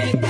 America.